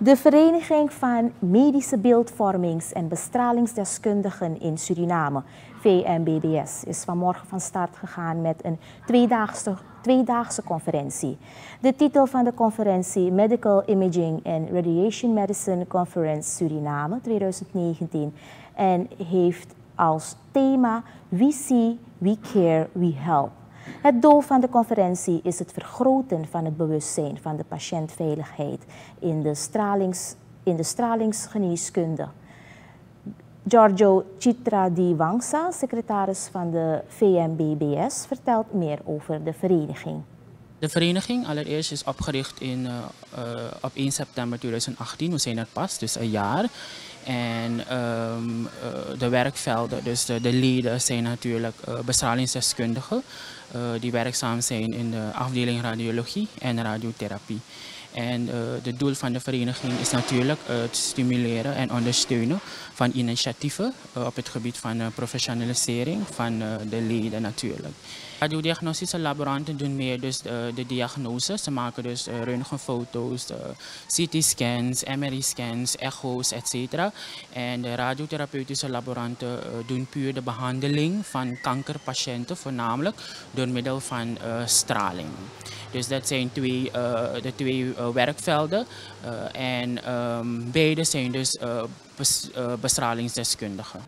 De Vereniging van Medische Beeldvormings- en Bestralingsdeskundigen in Suriname, VMBBS, is vanmorgen van start gegaan met een tweedaagse, tweedaagse conferentie. De titel van de conferentie Medical Imaging and Radiation Medicine Conference Suriname 2019 en heeft als thema We See, We Care, We Help. Het doel van de conferentie is het vergroten van het bewustzijn van de patiëntveiligheid in de, stralings, in de stralingsgeneeskunde. Giorgio Chitra Wangsa, secretaris van de VMBBS, vertelt meer over de vereniging. De vereniging allereerst is opgericht in, uh, uh, op 1 september 2018. We zijn er pas, dus een jaar. En um, uh, de werkvelden, dus de, de, leden zijn natuurlijk bestralingsdeskundigen. Die werkzaam zijn in de afdeling radiologie en radiotherapie. En het doel van de vereniging is natuurlijk uh, het stimuleren en ondersteunen van initiatieven op het gebied van professionalisering van de leden natuurlijk. Radiodiagnostische laboranten doen meer dus de diagnose. Ze maken dus röntgenfoto's, CT-scans, MRI-scans, echo's, etc. En de radiotherapeutische laboranten doen puur de behandeling van kankerpatiënten, voornamelijk door middel van straling. Dus dat zijn twee, uh, de twee uh, werkvelden. En um, beide zijn dus bes, bestralingsdeskundigen.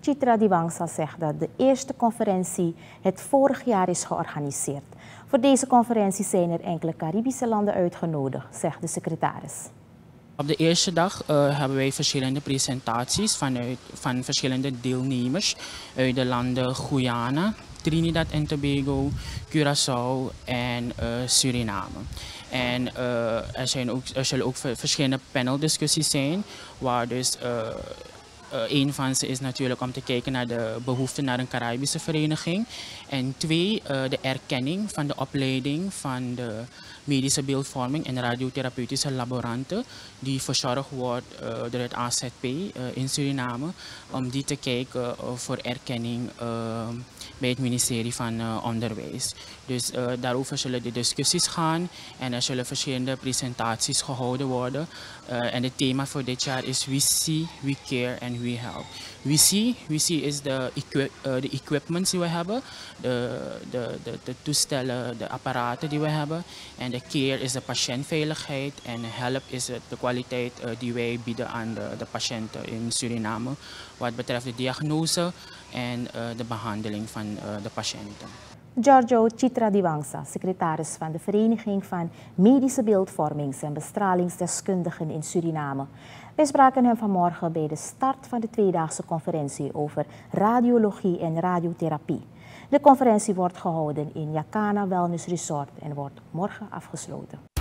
Chitra Diwangsa zegt dat de eerste conferentie het vorig jaar is georganiseerd. Voor deze conferentie zijn er enkele Caribische landen uitgenodigd, zegt de secretaris. Op de eerste dag uh, hebben wij verschillende presentaties vanuit, van verschillende deelnemers uit de landen Guyana, Trinidad en Tobago, Curaçao en uh, Suriname. En uh, er, zijn ook, er zullen ook verschillende paneldiscussies zijn, waar dus een van ze is natuurlijk om te kijken naar de behoeften naar een Caribische vereniging. En twee, de erkenning van de opleiding van de medische beeldvorming en radiotherapeutische laboranten die verzorgd wordt door het AZP in Suriname. Om die te kijken voor erkenning bij het ministerie van Onderwijs. Dus daarover zullen de discussies gaan en er zullen verschillende presentaties gehouden worden. En het thema voor dit jaar is We See, We Care and We Help. We See, we see is equi de equipments die we hebben, de, de, de, toestellen, de apparaten die we hebben. En de care is de patiëntveiligheid en help is de kwaliteit die wij bieden aan de, de patiënten in Suriname. Wat betreft de diagnose en de behandeling van de patiënten. Giorgio Chitra Diwangsa, secretaris van de Vereniging van Medische Beeldvormings- en Bestralingsdeskundigen in Suriname. Wij spraken hem vanmorgen bij de start van de tweedaagse conferentie over radiologie en radiotherapie. De conferentie wordt gehouden in Yakana Wellness Resort en wordt morgen afgesloten.